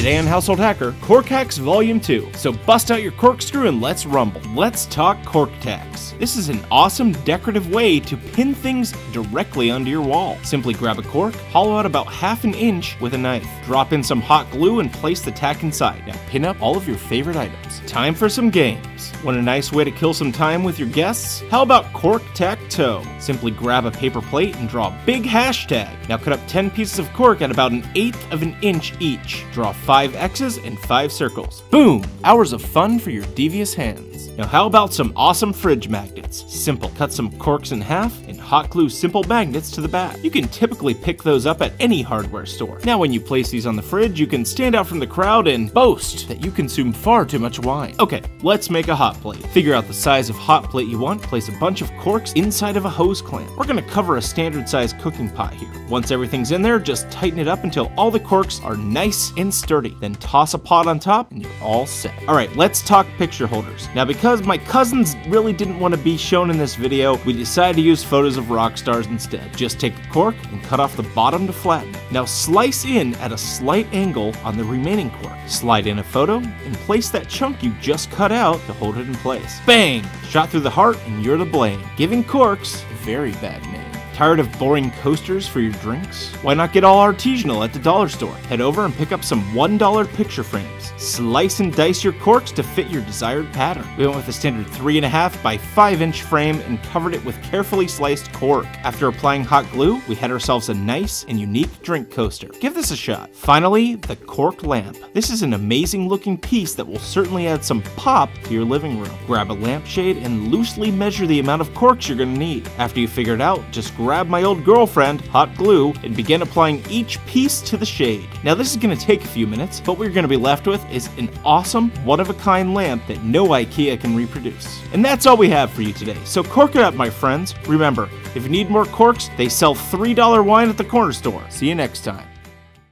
Today on Household Hacker, Cork Hacks Volume 2. So bust out your corkscrew and let's rumble. Let's talk cork tacks. This is an awesome decorative way to pin things directly onto your wall. Simply grab a cork, hollow out about half an inch with a knife. Drop in some hot glue and place the tack inside. Now pin up all of your favorite items. Time for some games. Want a nice way to kill some time with your guests? How about cork tack toe? Simply grab a paper plate and draw a big hashtag. Now cut up 10 pieces of cork at about an eighth of an inch each. Draw 5 X's and 5 circles. Boom! Hours of fun for your devious hands. Now how about some awesome fridge magnets? Simple. Cut some corks in half and hot glue simple magnets to the back. You can typically pick those up at any hardware store. Now when you place these on the fridge, you can stand out from the crowd and boast that you consume far too much wine. Okay, let's make a hot plate. Figure out the size of hot plate you want, place a bunch of corks inside of a hose clamp. We're gonna cover a standard size cooking pot here. Once everything's in there, just tighten it up until all the corks are nice and sturdy. Then toss a pot on top and you're all set. All right, let's talk picture holders. Now because my cousins really didn't want to be shown in this video, we decided to use photos of rock stars instead. Just take a cork and cut off the bottom to flatten. Now slice in at a slight angle on the remaining cork. Slide in a photo and place that chunk you just cut out to hold it in place. Bang! Shot through the heart and you're to blame, giving corks very bad. Tired of boring coasters for your drinks? Why not get all artisanal at the dollar store? Head over and pick up some $1 picture frames. Slice and dice your corks to fit your desired pattern. We went with a standard 3.5 by 5 inch frame and covered it with carefully sliced cork. After applying hot glue, we had ourselves a nice and unique drink coaster. Give this a shot. Finally, the cork lamp. This is an amazing looking piece that will certainly add some pop to your living room. Grab a lampshade and loosely measure the amount of corks you're going to need. After you figure it out, just grab grab my old girlfriend, hot glue, and begin applying each piece to the shade. Now this is going to take a few minutes, but what you're going to be left with is an awesome, one-of-a-kind lamp that no IKEA can reproduce. And that's all we have for you today, so cork it up my friends. Remember, if you need more corks, they sell $3 wine at the corner store. See you next time.